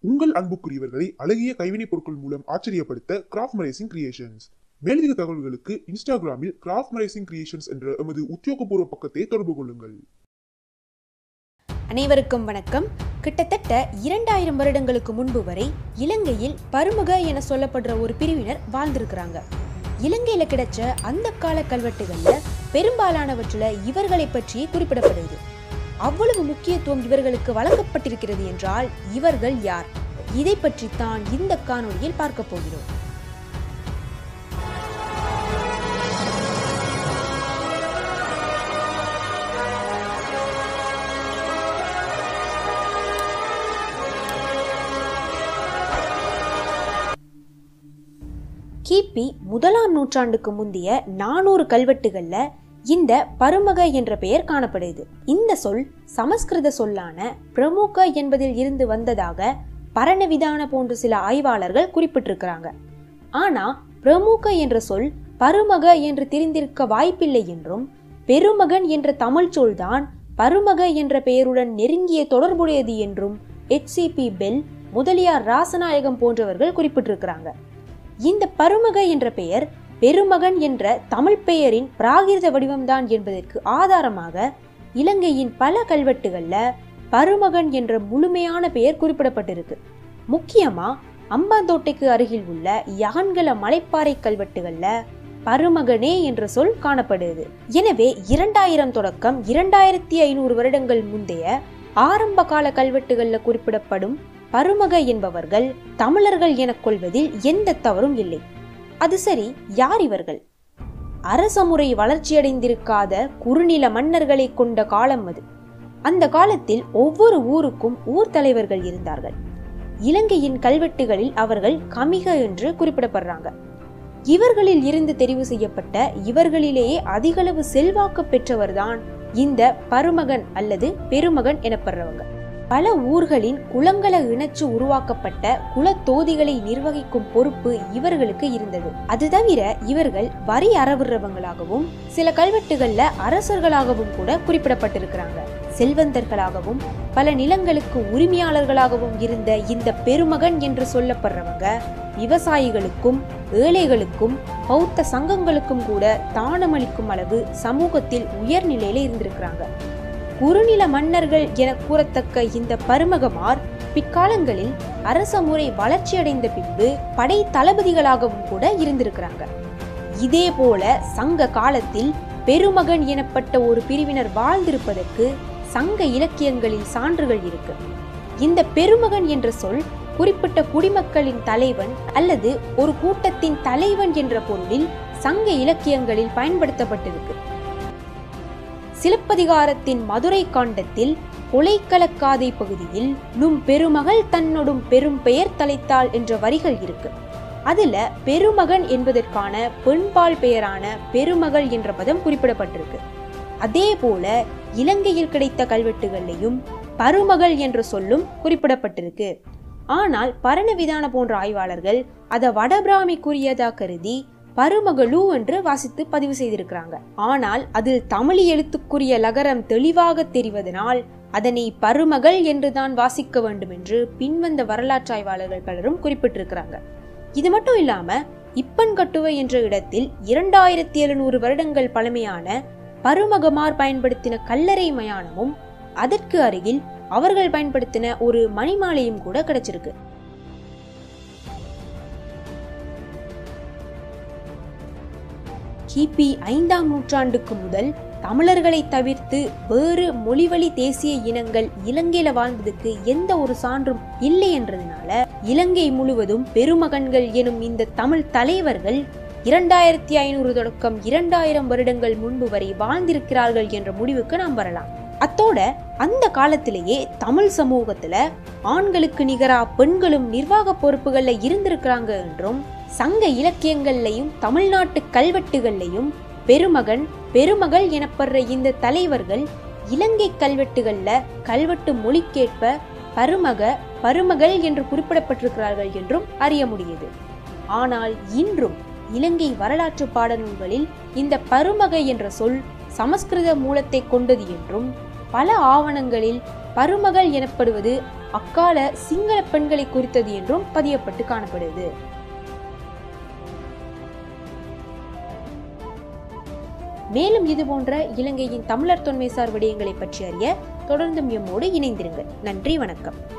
உங்கள் அன்புக்குரியவர்களை அழகிய கைவினைப் பொருட்கள் மூலம் ஆச்சரியப்படுத்த கிராஃப்ட் மரேசிங் கிரியேஷன்ஸ் மேலதிக தகவல்களுக்கு இன்ஸ்டாகிராமில் கிராஃப்ட் மரேசிங் கிரியேஷன்ஸ் என்ற எமது உத்தியோகபூர்வ பக்கத்தை தொடர்பு கொள்ளுங்கள். அனைவருக்கும் வணக்கம். கிட்டத்தட்ட இரண்டாயிரம் வருடங்களுக்கு முன்பு வரை இலங்கையில் பருமுக என சொல்லப்படுற ஒரு பிரிவினர் வாழ்ந்திருக்கிறாங்க. இலங்கையில கிடைச்ச அந்த கால கல்வெட்டுகள்ல பெரும்பாலானவற்றில இவர்களை பற்றி குறிப்பிடப்படுது அவ்வளவு முக்கியத்துவம் இவர்களுக்கு வழங்கப்பட்டிருக்கிறது என்றால் இவர்கள் யார்? இதை பற்றித்தான் இந்த காணொளியில் பார்க்க போகிறோம். கிபி முதலாம் நூற்றாண்டுக்கு முந்தைய நானூறு கல்வெட்டுகளில் இந்த பருமக என்ற பெயர் காணப்படுகிறது இந்த சொல் சமஸ்கிருத சொல்லான பிரமுக என்பதில் இருந்து வந்ததாக பரணவிதான போன்ற சில ஆய்வாளர்கள் குறிப்பிட்டிருக்கிறாங்க. ஆனா பிரமுக என்ற சொல் பருமக என்று தெரிந்திருக்க வாய்ப்பில்லை என்றும் பெருமகன் என்ற தமிழ் சொல்தான் பருமக என்ற பெயருடன் நெருங்கிய தொடர்புடையது என்றும் ஹெச்சிபி பெல் முதலியார் ராசநாயகம் போன்றவர்கள் குறிப்பிட்டிருக்கிறாங்க. இந்த பருமக என்ற பெயர் பெருமகன் என்ற தமிழ் பெயரின் பிராகிருத வடிவம்தான் என்பதற்கு ஆதாரமாக இலங்கையின் பல கல்வெட்டுகளில் பருமகன் என்ற முழுமையான பெயர் குறிப்பிடப்பட்டிருக்கு. முக்கியமா அம்பாந்தோட்டைக்கு அருகில் உள்ள யான்கள மலைப்பாறை கல்வெட்டுகளில் பருமகனே என்ற சொல் காணப்படுது. எனவே இரண்டாயிரம் தொடக்கம் இரண்டாயிரத்தி ஐநூறு வருடங்கள் முந்தைய ஆரம்ப கால கல்வெட்டுகளில் குறிப்பிடப்படும் பருமக என்பவர்கள் தமிழர்கள் எனக் கொள்வதில் எந்த தவறும் இல்லை. அது சரி யார் இவர்கள்? அரசமுறை வளர்ச்சியடைந்திருக்காத குறுநில மன்னர்களை கொண்ட காலம் அது. அந்த காலத்தில் ஒவ்வொரு ஊருக்கும் ஊர் தலைவர்கள் இருந்தார்கள். இலங்கையின் கல்வெட்டுகளில் அவர்கள் கமிக என்று குறிப்பிடப்படுறாங்க. இவர்களில் இருந்து தெரிவு செய்யப்பட்ட இவர்களிலேயே அதிகளவு செல்வாக்கு பெற்றவர்தான் இந்த பருமகன் அல்லது பெருமகன் எனப்படுறவங்க. பல ஊர்களின் குளங்கள இணைச்சு உருவாக்கப்பட்ட குலத்தோதிகளை நிர்வகிக்கும் பொறுப்பு இவர்களுக்கு இருந்தது. அது தவிர இவர்கள் வரி அறவிடுறவங்களாகவும் சில கல்வெட்டுகள்ல அரசர்களாகவும் கூட குறிப்பிடப்பட்டிருக்கிறாங்க. செல்வந்தர்களாகவும் பல நிலங்களுக்கு உரிமையாளர்களாகவும் இருந்த இந்த பெருமகன் என்று சொல்லப்படுறவங்க விவசாயிகளுக்கும் ஏழைகளுக்கும் பௌத்த சங்கங்களுக்கும் கூட தானமளிக்கும் அளவு சமூகத்தில் உயர்நிலையில இருந்திருக்கிறாங்க. குறுநில மன்னர்கள் என கூறத்தக்க இந்த பருமகமார் பிற்காலங்களில் அரச முறை வளர்ச்சியடைந்த பின்பு படை தளபதிகளாகவும் கூட இருந்திருக்கிறாங்க. இதே போல சங்க காலத்தில் பெருமகன் எனப்பட்ட ஒரு பிரிவினர் வாழ்ந்திருப்பதற்கு சங்க இலக்கியங்களில் சான்றுகள் இருக்கு. இந்த பெருமகன் என்ற சொல் குறிப்பிட்ட குடிமக்களின் தலைவன் அல்லது ஒரு கூட்டத்தின் தலைவன் என்ற பொருளில் சங்க இலக்கியங்களில் பயன்படுத்தப்பட்டிருக்கு. சிலப்பதிகாரத்தின் மதுரை காண்டத்தில் கொலைக்கலக்காதை பகுதியில் நும் பெருமகள் தன்னொடும் பெரும் பெயர் தலைத்தாள் என்ற வரிகள் இருக்கு. அதுல பெருமகன் என்பதற்கான பெண்பால் பெயரான பெருமகள் என்ற பதம் குறிப்பிடப்பட்டிருக்கு. அதே போல இலங்கையில் கிடைத்த கல்வெட்டுகள்லையும் பருமகள் என்ற சொல்லும் குறிப்பிடப்பட்டிருக்கு. ஆனால் பரணவிதான போன்ற ஆய்வாளர்கள் அதை வடபிராமிக்குரியதா கருதி பருமகளு என்று வாசித்து பதிவு செய்திருக்கிறாங்க. ஆனால் அதில் தமிழ் எழுத்துக்குரிய லகரம் தெளிவாக தெரிவதனால் அதனை பருமகள் என்றுதான் வாசிக்க வேண்டும் என்று பின்வந்த வரலாற்றாய்வாளர்கள் பலரும் குறிப்பிட்டிருக்கிறாங்க. இது மட்டும் இல்லாம இப்பன் கட்டுவை என்ற இடத்தில் இரண்டாயிரத்தி எழுநூறு வருடங்கள் பழமையான பருமகமார் பயன்படுத்தின கல்லறை மயானமும் அதற்கு அருகில் அவர்கள் பயன்படுத்தின ஒரு மணிமாலையும் கூட கிடைச்சிருக்கு. கிபி ஐந்தாம் நூற்றாண்டுக்கு முதல் தமிழர்களை தவிர்த்து வேறு மொழிவழி தேசிய இனங்கள் இலங்கையில வாழ்ந்ததுக்கு எந்த ஒரு சான்றும் இல்லை என்றதுனால இலங்கை முழுவதும் பெருமகன்கள் எனும் இந்த தமிழ் தலைவர்கள் இரண்டாயிரத்தி ஐநூறு தொடக்கம் இரண்டாயிரம் வருடங்கள் முன்பு வரை வாழ்ந்திருக்கிறார்கள் என்ற முடிவுக்கு நாம் வரலாம். அத்தோட அந்த காலத்திலேயே தமிழ் சமூகத்துல ஆண்களுக்கு நிகரா பெண்களும் நிர்வாக பொறுப்புகள்ல இருந்திருக்கிறாங்க என்றும் சங்க இலக்கியங்கள்லையும் தமிழ்நாட்டு கல்வெட்டுகள்லையும் பெருமகன் பெருமகள் எனப்படுற இந்த தலைவர்கள் இலங்கை கல்வெட்டுகளில் கல்வெட்டு மொழிக்கேற்ப பருமக பருமகள் என்று குறிப்பிடப்பட்டிருக்கிறார்கள் என்றும் அறிய முடியுது. ஆனால் இன்றும் இலங்கை வரலாற்று பாடநூல்களில் இந்த பருமக என்ற சொல் சமஸ்கிருத மூலத்தை கொண்டது என்றும் பல ஆவணங்களில் பருமகள் எனப்படுவது அக்கால சிங்கள பெண்களை குறித்தது என்றும் பதியப்பட்டு காணப்படுது. மேலும் இது போன்ற இலங்கையின் தமிழர் தொன்மைசார் விடயங்களை பற்றி அறிய தொடர்ந்தும் எம்மோடு இணைந்திருங்கள். நன்றி வணக்கம்.